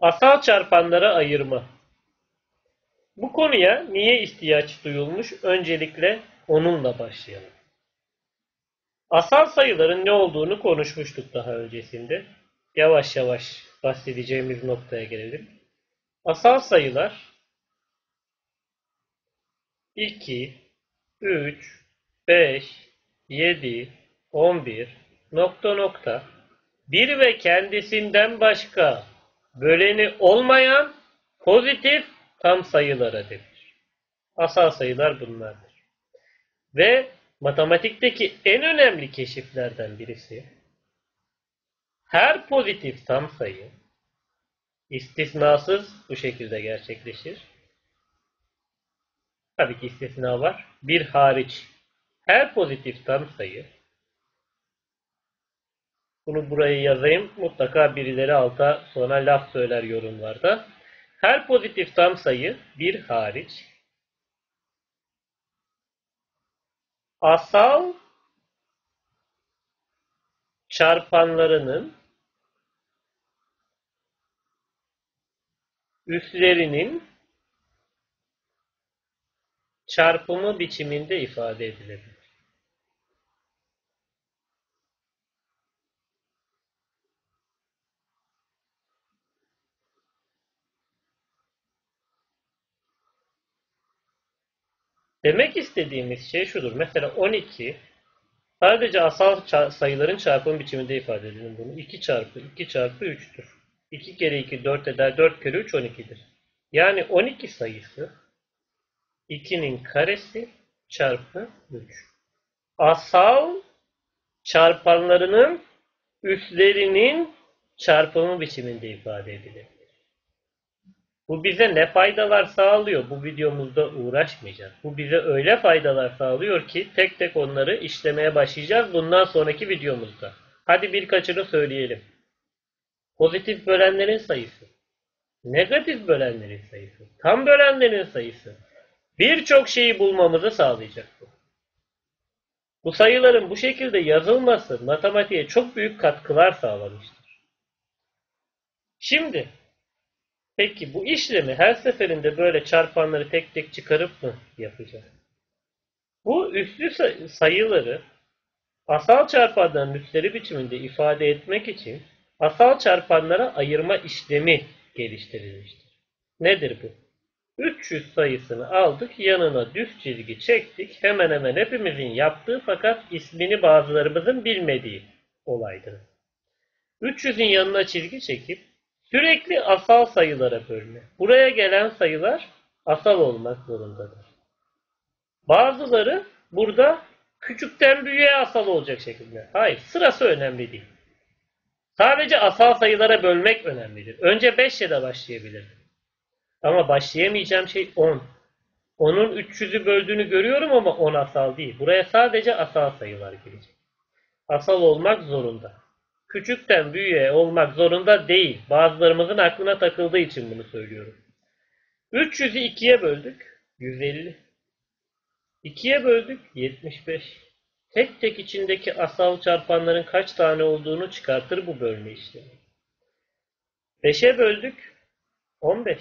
Asal çarpanlara ayırma. Bu konuya niye ihtiyaç duyulmuş? Öncelikle onunla başlayalım. Asal sayıların ne olduğunu konuşmuştuk daha öncesinde. Yavaş yavaş bahsedeceğimiz noktaya gelelim. Asal sayılar 2, 3, 5, 7, 11, nokta nokta, bir ve kendisinden başka böleni olmayan pozitif tam sayılara denir. Asal sayılar bunlardır. Ve matematikteki en önemli keşiflerden birisi her pozitif tam sayı istisnasız bu şekilde gerçekleşir. Tabii ki istisna var. Bir hariç her pozitif tam sayı bunu buraya yazayım. Mutlaka birileri alta sonra laf söyler yorumlarda. Her pozitif tam sayı bir hariç asal çarpanlarının üslerinin çarpımı biçiminde ifade edilebilir. Demek istediğimiz şey şudur. Mesela 12 sadece asal sayıların çarpım biçiminde ifade edilir bunu. 2 çarpı 2 çarpı 3'tür. 2 kere 2 4 eder. 4 kere 3 12'dir. Yani 12 sayısı 2'nin karesi çarpı 3. Asal çarpanlarının üslerinin çarpımı biçiminde ifade edilir. Bu bize ne faydalar sağlıyor? Bu videomuzda uğraşmayacağız. Bu bize öyle faydalar sağlıyor ki tek tek onları işlemeye başlayacağız bundan sonraki videomuzda. Hadi birkaçını söyleyelim. Pozitif bölenlerin sayısı. Negatif bölenlerin sayısı. Tam bölenlerin sayısı. Birçok şeyi bulmamızı sağlayacak bu. Bu sayıların bu şekilde yazılması matematiğe çok büyük katkılar sağlamıştır. Şimdi Peki bu işlemi her seferinde böyle çarpanları tek tek çıkarıp mı yapacağız? Bu üslü sayıları asal çarpanların üstleri biçiminde ifade etmek için asal çarpanlara ayırma işlemi geliştirilmiştir. Nedir bu? 300 sayısını aldık, yanına düz çizgi çektik. Hemen hemen hepimizin yaptığı fakat ismini bazılarımızın bilmediği olaydır. 300'ün yanına çizgi çekip Sürekli asal sayılara bölme. Buraya gelen sayılar asal olmak zorundadır. Bazıları burada küçükten büyüğe asal olacak şekilde. Hayır, sırası önemli değil. Sadece asal sayılara bölmek önemlidir. Önce 5 ile de başlayabilirdim. Ama başlayamayacağım şey 10. Onun 300'ü böldüğünü görüyorum ama 10 asal değil. Buraya sadece asal sayılar girecek. Asal olmak zorunda küçükten büyüğe olmak zorunda değil. Bazılarımızın aklına takıldığı için bunu söylüyorum. 300'ü 2'ye böldük. 150. 2'ye böldük. 75. Tek tek içindeki asal çarpanların kaç tane olduğunu çıkartır bu bölme işlemi. 5'e böldük. 15.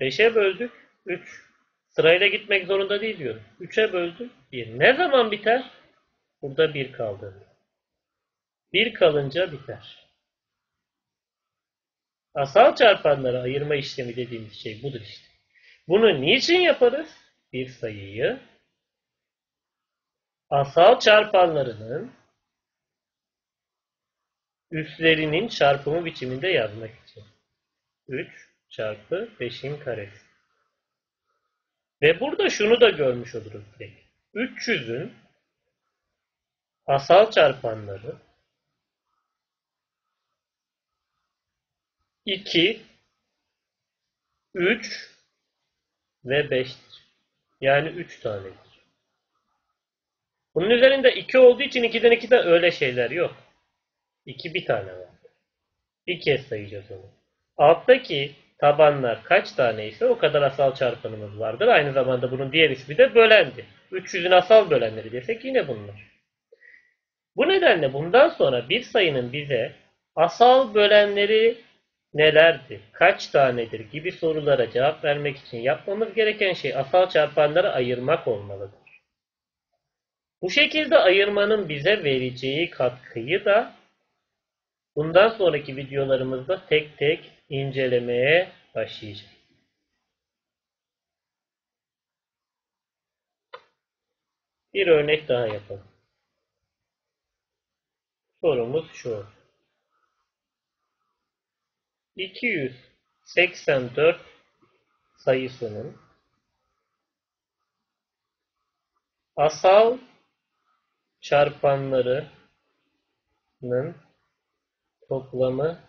5'e böldük. 3. Sırayla gitmek zorunda değil diyorum. 3'e böldük. 1. Ne zaman biter? Burada 1 kaldı. Bir kalınca biter. Asal çarpanları ayırma işlemi dediğimiz şey budur işte. Bunu niçin yaparız? Bir sayıyı asal çarpanlarının üstlerinin çarpımı biçiminde yazmak için. 3 çarpı 5'in karesi. Ve burada şunu da görmüş oluruz direkt. 300'ün asal çarpanları 2, 3 ve 5'tir. Yani 3 tanedir. Bunun üzerinde 2 olduğu için 2'den 2'de öyle şeyler yok. 2 bir tane var. Bir kez sayacağız onu. Alttaki tabanlar kaç tane ise o kadar asal çarpanımız vardır. Aynı zamanda bunun diğer ismi de bölendi. 300'ün asal bölenleri desek yine bunlar. Bu nedenle bundan sonra bir sayının bize asal bölenleri nelerdir, kaç tanedir gibi sorulara cevap vermek için yapmamız gereken şey asal çarpanları ayırmak olmalıdır. Bu şekilde ayırmanın bize vereceği katkıyı da bundan sonraki videolarımızda tek tek incelemeye başlayacağız. Bir örnek daha yapalım. Sorumuz şu. 284 sayısının asal çarpanlarının toplamı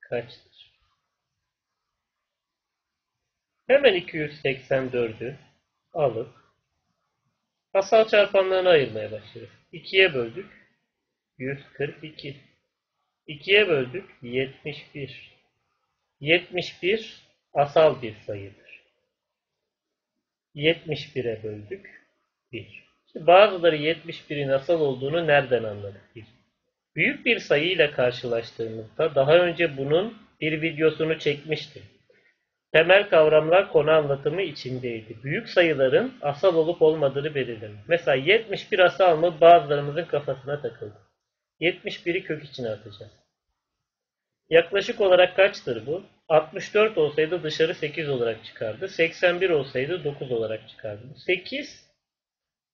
kaçtır? Hemen 284'ü alıp asal çarpanlarına ayırmaya başlıyoruz. 2'ye böldük. 142. 2'ye böldük. 71. 71 asal bir sayıdır. 71'e böldük. 1. Şimdi bazıları 71'in asal olduğunu nereden anladık biz? Büyük bir sayı ile karşılaştığımızda daha önce bunun bir videosunu çekmiştim. Temel kavramlar konu anlatımı içindeydi. Büyük sayıların asal olup olmadığını belirlemek. Mesela 71 asal mı bazılarımızın kafasına takıldı. 71'i kök içine atacağız. Yaklaşık olarak kaçtır bu? 64 olsaydı dışarı 8 olarak çıkardı. 81 olsaydı 9 olarak çıkardı. 8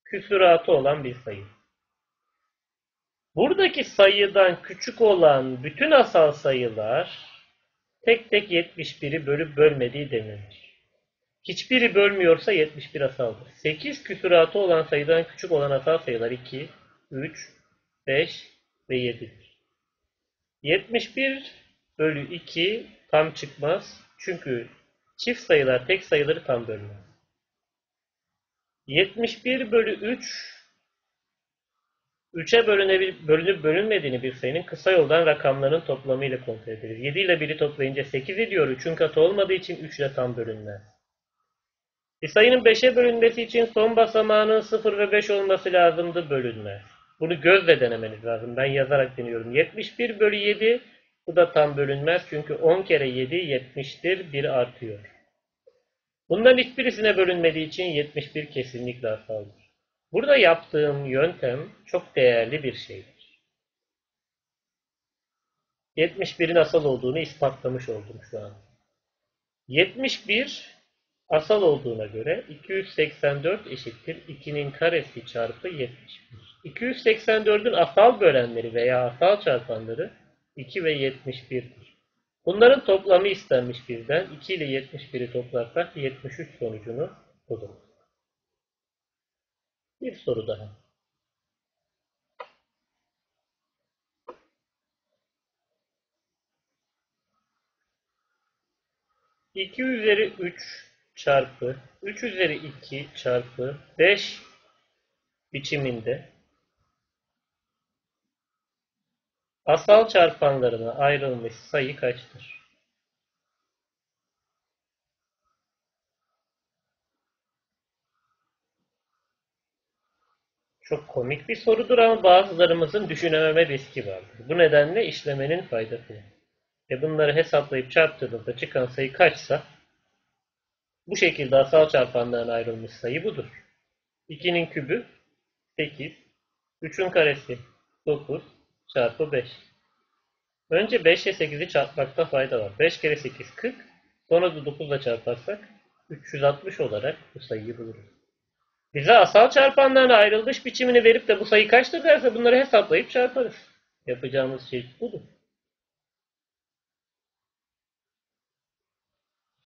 küsuratı olan bir sayı. Buradaki sayıdan küçük olan bütün asal sayılar tek tek 71'i bölüp bölmediği denilir. Hiçbiri bölmüyorsa 71 asaldır. 8 küsuratı olan sayıdan küçük olan asal sayılar 2, 3, 5 ve 7'dir. 71 bölü 2 tam çıkmaz. Çünkü çift sayılar tek sayıları tam bölmez. 71 bölü 3 3'e bölünüp bölünmediğini bir sayının kısa yoldan rakamların toplamı ile kontrol ederiz. 7 ile 1'i toplayınca 8 ediyor. 3'ün katı olmadığı için 3 ile tam bölünmez. Bir sayının 5'e bölünmesi için son basamağının 0 ve 5 olması lazımdı bölünmez. Bunu gözle denemeniz lazım. Ben yazarak deniyorum. 71 bölü 7 bu da tam bölünmez. Çünkü 10 kere 7 70'tir. 1 artıyor. Bundan hiçbirisine bölünmediği için 71 kesinlikle asaldır. Burada yaptığım yöntem çok değerli bir şeydir. 71'in asal olduğunu ispatlamış oldum şu an. 71 asal olduğuna göre 284 eşittir 2'nin karesi çarpı 71. 284'ün asal bölenleri veya asal çarpanları 2 ve 71'dir. Bunların toplamı istenmiş birden. 2 ile 71'i toplarsak 73 sonucunu buluruz. Bir soru daha. İki üzeri 3 çarpı 3 üzeri 2 çarpı 5 biçiminde asal çarpanlarına ayrılmış sayı kaçtır? Çok komik bir sorudur ama bazılarımızın düşünememe riski vardır. Bu nedenle işlemenin faydası. E bunları hesaplayıp çarptığınızda çıkan sayı kaçsa bu şekilde asal çarpanlarına ayrılmış sayı budur. 2'nin kübü 8, 3'ün karesi 9 çarpı 5. Önce 5 ile 8'i çarpmakta fayda var. 5 kere 8 40, sonra da 9 ile çarparsak 360 olarak bu sayıyı buluruz. Bize asal çarpanlarına ayrılış biçimini verip de bu sayı kaçtır derse bunları hesaplayıp çarparız. Yapacağımız şey budur.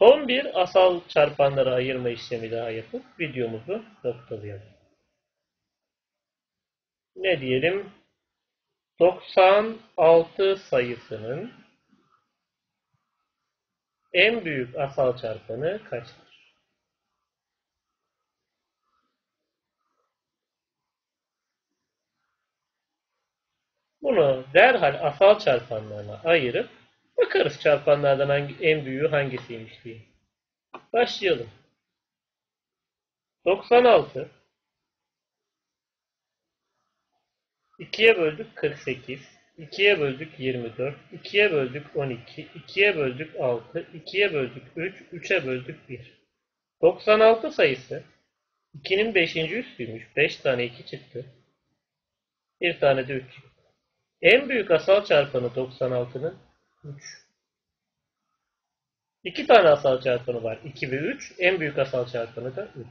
Son bir asal çarpanlara ayırma işlemi daha yapıp videomuzu noktalayalım. Ne diyelim? 96 sayısının en büyük asal çarpanı kaçtır? Bunu derhal asal çarpanlarına ayırıp bakarız çarpanlardan hangi, en büyüğü hangisiymiş diye. Başlayalım. 96 2'ye böldük 48. 2'ye böldük 24, 2'ye böldük 12, 2'ye böldük 6, 2'ye böldük 3, 3'e böldük 1. 96 sayısı 2'nin 5. üstüymüş. 5 tane 2 çıktı. Bir tane de 3 çıktı. En büyük asal çarpanı 96'nın 3. İki tane asal çarpanı var. 2 ve 3. En büyük asal çarpanı da 3.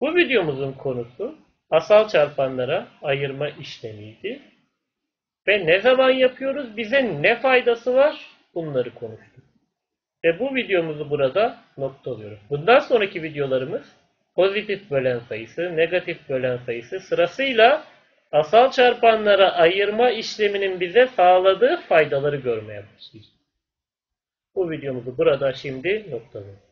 Bu videomuzun konusu asal çarpanlara ayırma işlemiydi. Ve ne zaman yapıyoruz? Bize ne faydası var? Bunları konuştuk. Ve bu videomuzu burada noktalıyoruz. Bundan sonraki videolarımız pozitif bölen sayısı, negatif bölen sayısı sırasıyla asal çarpanlara ayırma işleminin bize sağladığı faydaları görmeye başlayacağız. Bu videomuzu burada şimdi noktalıyoruz.